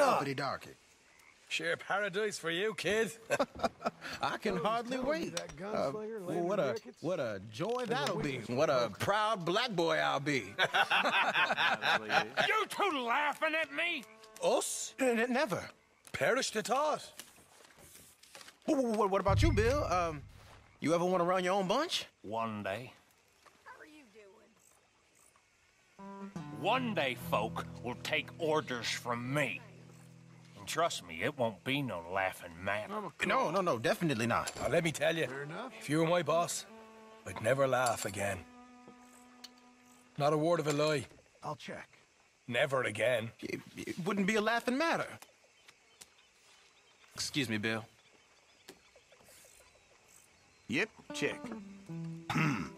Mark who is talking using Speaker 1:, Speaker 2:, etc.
Speaker 1: uppity darky.
Speaker 2: Sheer paradise for you, kid.
Speaker 1: I can hardly wait. Uh, what a what a joy that'll be. What a proud black boy I'll be.
Speaker 3: You two laughing at me?
Speaker 2: Us?
Speaker 1: N- Never.
Speaker 2: Perish the thought.
Speaker 1: Wh- wh- wh- What about you, Bill? Um, you ever want to run your own bunch?
Speaker 3: One day.
Speaker 4: How are you doing?
Speaker 3: One day, folk will take orders from me. And trust me, it won't be no laughing matter.
Speaker 1: No, no, no, definitely not.
Speaker 2: Now, let me tell you, if you were my boss, I'd never laugh again. Not a word of a lie.
Speaker 5: I'll check.
Speaker 2: Never again.
Speaker 1: It, it wouldn't be a laughing matter. Excuse me, Bill.
Speaker 5: Yep, check.